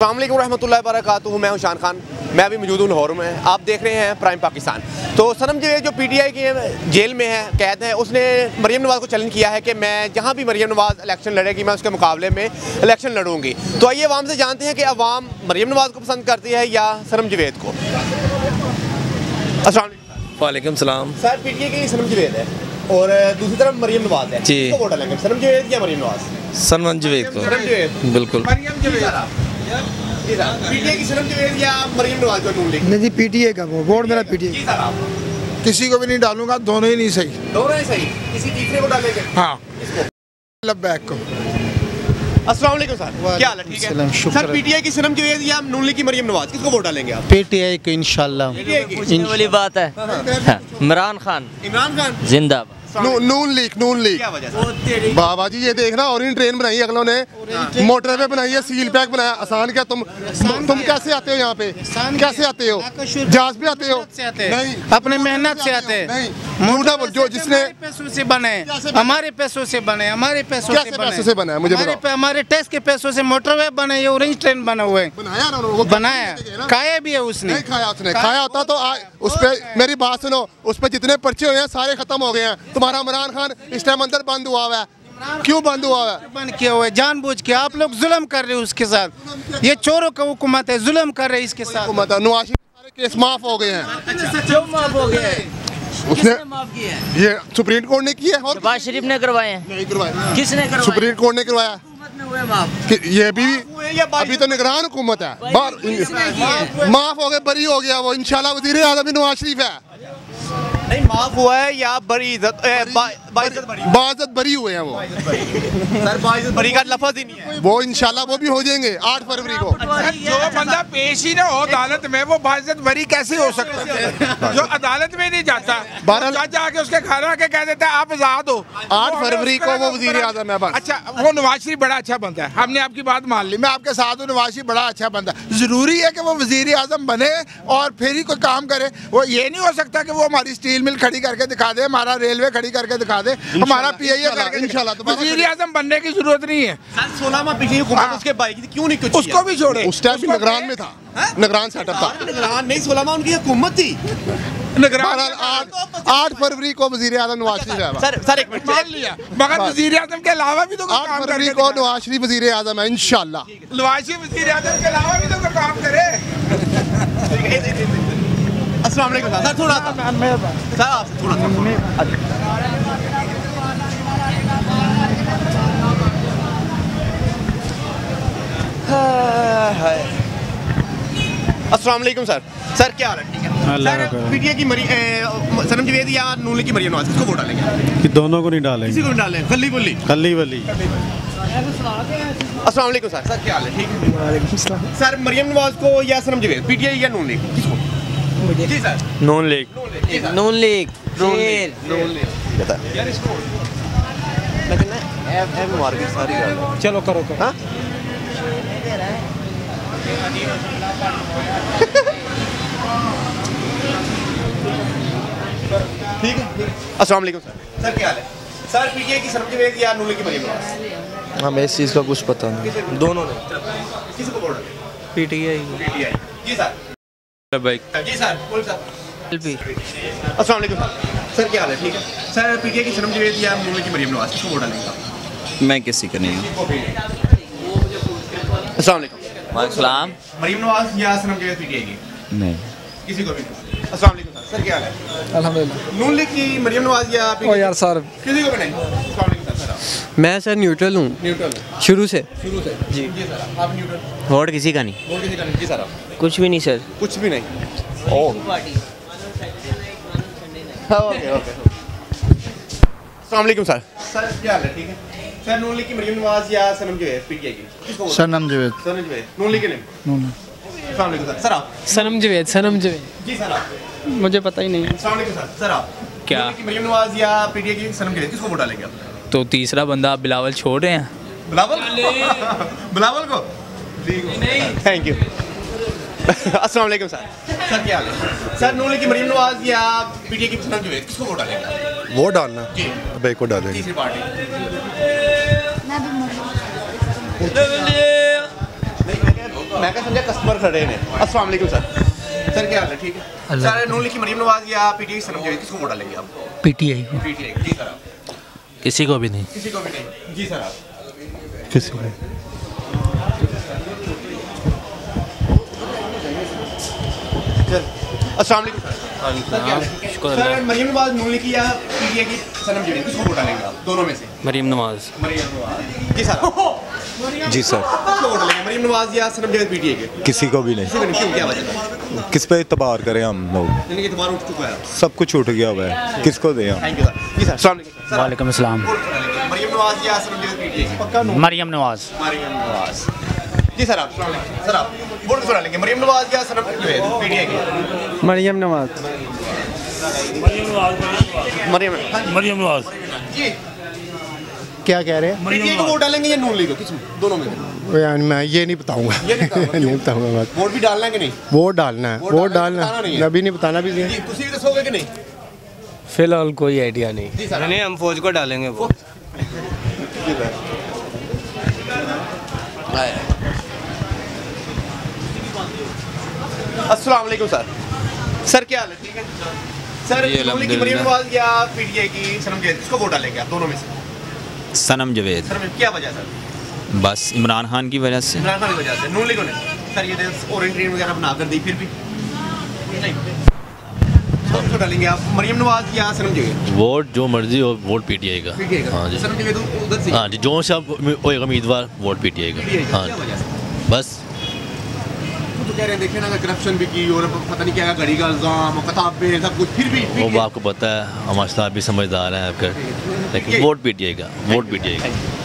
अल्लाम रहमतुल्लाहि वरकatuh मैं हूँ शान खान। मैं अभी मौजूद हूँ लाहौर में। आप देख रहे हैं प्राइम पाकिस्तान तो सनम जवेद जो पी टी आई की जेल में है कैद है उसने मरीम नवाज़ को चैलेंज किया है कि मैं जहाँ भी मरीम नवाज़ इलेक्शन लड़ेगी मैं उसके मुकाबले में इलेक्शन लड़ूँगी। तो आइए अवाम से जानते हैं कि अवाम मरीम नवाज़ को पसंद करती है या सनम जवेद को? वालेकुम। सलाम। सर पीटीआई की सनम जवेद है और दूसरी तरफ़ मरीम नवाज़ है। जी। किसको वोट डालेंगे? सनम जवेद या मरीम नवाज़? सलमान जवेद को। सनम जवेद। बिल्कुल। पीटीआई की सनम जवेद या मरीम नवाज़ को नून लीग। नहीं जी पीटीए का वो वोट मेरा पीटीए किसी को भी नहीं डालूँगा दोनों ही नहीं सही। दोनों ही सही? किसी तीसरे को डालेंगे? हाँ। लब्बैक को। अस्सलाम सर। क्या हाल है? ठीक है? सर पीटीआई की जवेद या नून लीग की मरीम नवाज़ किसको वोट डालेंगे आप? पीटीआई को इंशाल्लाह। की? वाली बात है। हाँ, इमरान खान। इमरान खान? जिंदाबाद। नू- नून लीग नून लीग क्या वजह से बाबा जी ये देखना और ट्रेन बनाई अगलों ने। मोटरवे बनाई। है सील पैक बनाया। आसान क्या तुम तुम कैसे आते हो यहाँ पे? कैसे आते हो? जहाज़ पे आते हो? नहीं। अपने मेहनत से आते हैं। जो जिसने हमारे पैसों से बने हमारे पैसों से बने हमारे पैसों से पैसों से बना है? मुझे हमारे। पे- टैक्स के पैसों से मोटरवे बने ये ऑरेंज ट्रेन बने हुए हैं। बनाया ना वो बनाया। खाया भी है उसने। नहीं खाया उसने। खाया होता तो उस पर मेरी बात सुनो उस पे जितने पर्चे हुए हैं सारे खत्म हो गए हैं। तुम्हारा इमरान खान इस टाइम अंदर बंद हुआ हुआ है। क्यों बंद हुआ हुआ है? बंद किया हुआ है जानबूझ के। आप लोग जुल्म कर रहे हो उसके साथ। ये चोरों का हुकूमत है जुल्म कर रहे इसके साथ। हुकूमत है। नवाज़ शरीफ सारे केस माफ़ हो गए हैं। क्यों माफ़ हो गया उसने माफ़ किया है? ये सुप्रीम कोर्ट ने किया है और शहबाज शरीफ ने करवाए हैं। नहीं करवाया किसने करवाए? सुप्रीम कोर्ट ने करवाया। ये भी अभी तो निगरान हुकूमत है। माफ़ हो गए बरी हो गया वो। इंशाल्लाह वज़ीर आज़म नवाज़ शरीफ है। नहीं माफ़ हुआ है या बड़ी इज़्ज़त बाजत बरी हुए हैं वो। सर बाइज्जत बरी का लफज ही नहीं है। वो इंशाल्लाह वो भी हो जाएँगे आठ फरवरी को। जो बंदा पेश ही ना हो अदालत में वो बाजत बरी कैसे हो सकता है? जो अदालत में नहीं जाता जज आके उसके घर आके कह देता है आप आज़ाद हो। आठ फरवरी को वो का वज़ीर आज़म है अच्छा वो नवाज़ शरीफ बड़ा अच्छा बंदा है। हमने आपकी बात मान ली। मैं आपके साथ हूँ नवाज़ शरीफ बड़ा अच्छा बंदा है। ज़रूरी है कि वो वज़ीर आज़म बने और फिर ही कोई काम करे। वो ये नहीं हो सकता कि वो हमारी स्टील मिल खड़ी करके दिखा दे हमारा रेलवे खड़ी करके दिखा दे। हमारा पी आई करके इंशाल्लाह, वज़ीर आज़म बनने की ज़रूरत नहीं है। सोलह माह पिछली हुकूमत उसके भाई की क्यों नहीं कुछ उसको भी छोड़े। उस टाइम भी निगरान में था। निगरान सेटअप था। निगरान नहीं सोलह माह उनकी हुकूमत थी। आठ आठ फरवरी को वज़ीर आज़म नवाज़ शरीफ है। सर सर एक मिनट। मान लिया। मगर वज़ीर आज़म के अलावा भी तो आठ फरवरी को नवाज़ शरीफ वज़ीर आज़म है इंशाल्लाह। नवाज़ शरीफ वज़ीर आज़म के अलावा भी तो काम करे। सर थोड़ा सर आपसे थोड़ा सा अस्सलाम वालेकुम सर। सर क्या हाल है? ठीक है। सर पीटीए की मरी सनम जवेद या नून की मरियम नवाज़? किसको वोट डालेंगे? कि दोनों को नहीं डालेंगे। किसी को भी डालें? गली बुल्ली खली वालेकुम सर। सर क्या हाल है? ठीक है। सर मरियम नवाज़ को या सनम जवेद पीटीआई या नून लीग? किसको? जी sir. Noon league. Noon league Noon league. यार इसको लेकिन ना एम एम मार के सारी चलो करो करो। हाँ? ठीक है अस्सलाम वालेकुम सर। सर क्या हाल है? सर पीटीआई की सनम जवेद या नून लीग की मरियम नवाज़ हमें इस चीज़ का कुछ पता नहीं। दोनों ने। किसी को वोट डालेंगे पीटीआई। पीटीआई। जी सर। भाई। जी सर बोल सर। एलपी। अस्सलाम वालेकुम सर। सर क्या हाल है? ठीक है। सर पीटीआई की सनम जवेद या नून लीग की मरियम नवाज़ किसको वोट डालेंगे मैं किसी का नहीं हूँ। अस्सलाम वालेकुम। सलाम। मरियम नवाज़ या सनम जवेद पीटीआई की नहीं। किसी को भी अस्सलाम वालेकुम सर क्या हाल है? अल्हम्दुलिल्लाह। नून लीग की मरियम नवाज़ या ओ यार सर। किसी को भी नहीं। अस्सलाम वालेकुम सर मैं सर न्यूट्रल हूँ। न्यूट्रल शुरू से। शुरू से? जी। जी सर आप न्यूट्रल वोट किसी का नहीं। वोट किसी का नहीं। जी सर कुछ भी नहीं सर। कुछ भी नहीं। Okay okay. अस्सलाम वालेकुम सर। सर क्या हाल है? ठीक है। सर नून लीग की मरियम नवाज़ या सनम जवेद पीटीआई की किसको सनम जवेद सनम जवेद नून लीग के नहीं अस्सलाम वालेकुम सर सर आप सनम जवेद सनम जवेद जी सर आप मुझे पता ही नहीं है। अस्सलाम वालेकुम सर सर आप क्या? नून मरियम नवाज़ या पीटीआई की सनम जवेद किसको वोट डालेंगे आप तो तीसरा बंदा आप बिलावल छोड़ रहे हैं? बिलावल? बिलावल को? थैंक यू अस्सलाम वालेकुम सर सर क्या हाल है? सर नून लीग की मरियम नवाज़ या पीटीआई की सनम जवेद किसको वोट डालेंगे? वो डालना। जी। अबे को डालेंगे। तीसरी पार्टी। मैं क्या समझा कस्टमर खड़े हैं। अस्सलाम वालेकुम सर सर क्या हाल है? ठीक है? सर नून लिखी मरियम नवाज़ या पीटीआई सनम जावेद किसको वोट डालेंगे आप? पीटीआई को। पीटीआई जी सर आप किसी को भी नहीं। किसी को भी नहीं। जी सर आप। किसी को अस्सलाम वालेकुम सर सर क्या सर मरियम नवाज़ नून लिखी या पीटीआई की सनम जावेद किसको वोट डालेंगे आप? दोनों में से? मरीम नवाज़। मरियम नवाज़। जी सर। जी सर। किसको वोट डालेंगे मरियम नवाज़ या सनम जावेद पीटीआई के? किसी को भी नहीं। किसी को नहीं क्यों क्या वजह है? किस पे इतबार करें हम लोग? यानी कि तुम्हारा उठ चुका है। सब कुछ उठ गया हुआ है। किसको दें हम? थैंक यू सर जी सर। वालेकुम सर डालेंगे? मरियम नवाज़ या सनम जावेद पीटीआई की? पक्का मरियम नवाज़। मरियम नवाज़। जी सर आप सर आप वोट डालेंगे? मरियम नवाज़ या सनम जावेद पीटीआई की? मरियम नवाज़। मरियम। मरियम नवाज़ क्या कह रहे हैं? को वोट डालेंगे या नून लीग को किस दोनों में। यार मैं ये नहीं बताऊँगा। नहीं बताऊँगा, बात। वोट भी डालना है कि नहीं? वोट डालना है। वोट डालना डालना बताना नहीं है। अभी नहीं बताना भी नहीं। तुसी दसोगे कि नहीं? फ़िलहाल कोई आइडिया नहीं। नहीं हम फौज को डालेंगे वो अस्सलाम वालेकुम सर। सर क्या हाल है? ठीक है? सर जी, नून लीग की या पीटीआई की सनम जावेद किसको वोट डालेंगे आप दोनों में से? सनम जवेद सर क्या वजह सर? बस इमरान खान की वजह से। इमरान खान की वजह से। नून लीग ने सर ये वगैरह बना कर दी फिर भी। नहीं तो डालेंगे आप मरियम नवाज़ या सनम जावेद वोट जो मर्ज़ी हो वोट पीटीआई का। हाँ जी। सनम जावेद उधर से हाँ। जी जो सब होएगा उम्मीदवार वोट पीटीआई का। का। हाँ जी। बस। कह रहे हैं देखे ना करप्शन भी की और पता नहीं क्या घड़ी का इल्ज़ाम किताबें सब कुछ फिर भी वो आपको पता है हमारे साहब भी समझदार है आपका लेकिन वोट पीटिएगा वोट पीटिएगा